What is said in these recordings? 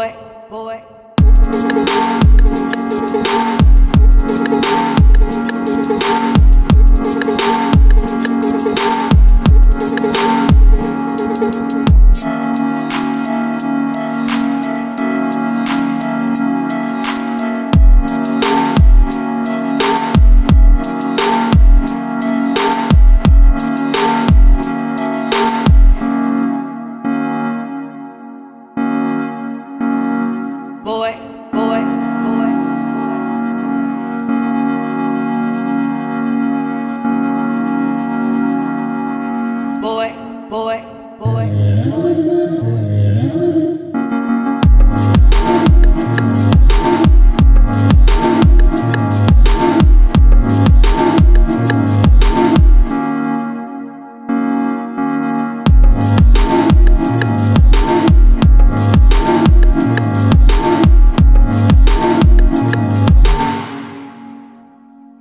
boy, boy.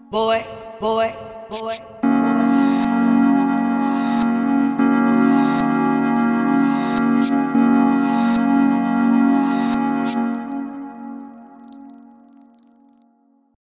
boy, boy, boy.